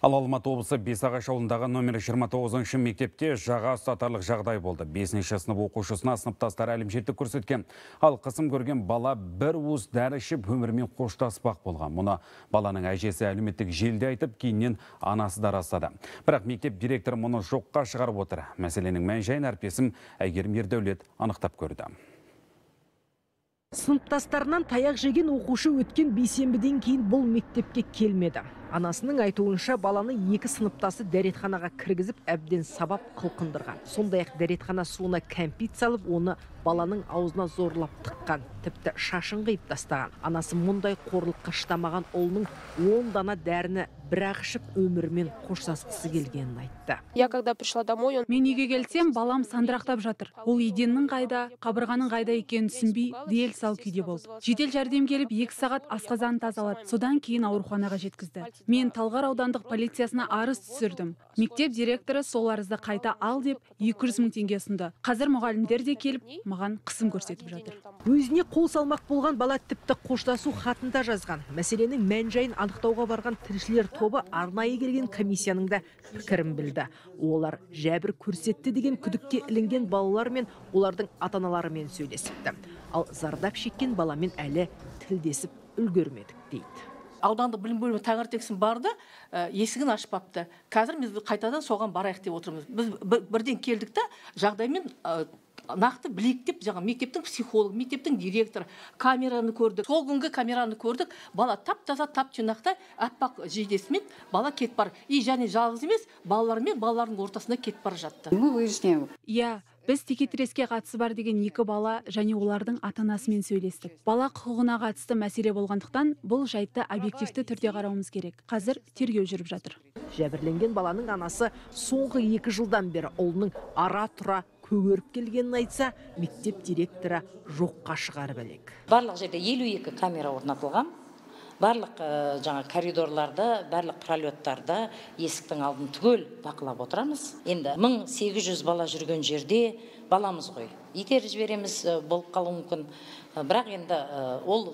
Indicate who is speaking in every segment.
Speaker 1: Ал Алматы облысы Бесағаш ауылындағы номер 29 мектепте жаға ұстатарлық жағдай болды. 5 сынып оқушысына сыныптастары әлімжеттік көрсеткен. Ал қысым көрген бала бір уыз дәрі ішіп өмірмен қоштаспақ болған. Мұны баланың әжесі әлеуметтік желде айтып, кейіннен анасы да растады. Бірақ мектеп директоры мұны жоққа шығарып отыр. Мәселенің мән жайын әріптесім Әйгерім Ердәулет анықтап көрді.
Speaker 2: Сыныптастарынан таяқ жеген оқушы өткен бейсенбіден кейін бұл мектепке келмеді. Анасының айтуынша баланы екі сыныптасы дәретханаға кіргізіп әбден сабап қылқындырған. Сондай ақ дәретхана суына кәмпит салып, оны баланың аузына зорлап тыққан, тіпті шашын қиып тастаған. Анасы мұндай қорлыққа шыдамаған ұлының 10 дана дәріні бірақ ішіп өмірімен қоштасқысы келгенін айтты.
Speaker 3: Я когда пришла домой, он
Speaker 4: Мен үйге келсем, балам сандырақтап жатыр. Ол еденнің қайда, қабырғаның қайда екенін түсінбей, дел сал күйде болды. Жедел жәрдем келіп, екі сағат асқазанын тазалады. Содан кейін ауруханаға жеткізді. Мен Талғар аудандық полициясына арыз түсірдім. Мектеп директоры сол арызды қайта ал деп 200 мың теңге ұсынды. Қазір мұғалімдер де келіп, маған қысым көрсетіп жатыр.
Speaker 2: Өзіне қол салмақ болған бала тіпті қоштасу хатында жазған. Мәселенің мән жайын анықтауға барған тілшілер тобы арнайы келген комиссияның да пікірін білді. Олар жәбір көрсетті деген күдікке ілінген балалар мен олардың ата-аналарымен сөйлесіпті. Ал зардап шеккен баламен әлі тілдесіп үлгермедік дейді.
Speaker 5: аудандық білім бөлімі таңертеңсін барды ә, есігін ашпапты қазір біз қайтадан соған барайық деп отырмыз біз бір- бірден келдік та жағдаймен ә, нақты білейік деп жаңа мектептің психологы мектептің директоры камераны көрдік сол күнгі камераны көрдік бала тап таза тап тұйнақтай аппақ жейдесімен бала кетіп бар и және жалғыз емес балалармен балалардың ортасында кетіп бара жатты
Speaker 6: Мы выясняем.
Speaker 4: Иә, біз текетіреске қатысы бар деген екі бала және олардың ата-анасымен сөйлестік. Бала құқығына қатысты мәселе болғандықтан бұл жайтты объективті түрде қарауымыз керек. Қазір тергеу жүріп жатыр.
Speaker 2: Жәбірленген баланың анасы соңғы екі жылдан бері ұлының ара тұра көгеріп келгенін айтса, мектеп директоры жоққа шығарып әлек.
Speaker 7: барлық жерде елу екі камера орнатылған барлық ә, жаңа коридорларда барлық пролеттарда есіктің алдын түгел бақылап отырамыз енді 1800 бала жүрген жерде баламыз ғой итеріп жібереміз ә, болып қалуы мүмкін Ә, бірақ енді ол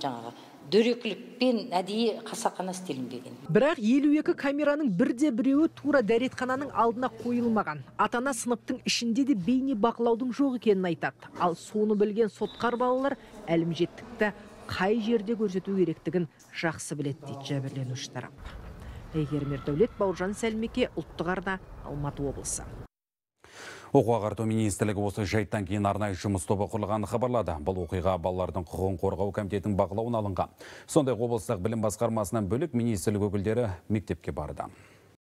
Speaker 7: жаңағы дөрекілікпен әдейі қасақана істелінбеген
Speaker 2: Бірақ 52 камераның бірде біреуі тура дәретхананың алдына қойылмаған. Атана сыныптың ішінде де бейне бақылаудың жоқ екенін айтады. Ал соны білген сотқар балалар әлімжеттікті қай жерде көрсету керектігін жақсы біледі дейді жәбірленуші тарап. Әйгерім Ердәулет, Бауыржан Сәлмеке, ұлттық арна, Алматы облысы.
Speaker 1: Оқу ағарту министрлігі осы жайттан кейін арнайы жұмыс тобы құрылғанын хабарлады. Бұл оқиға балалардың құқығын қорғау комитетінің бақылауына алынған. Сондай облыстық білім басқармасынан бөлік министрлік өкілдері мектепке барды.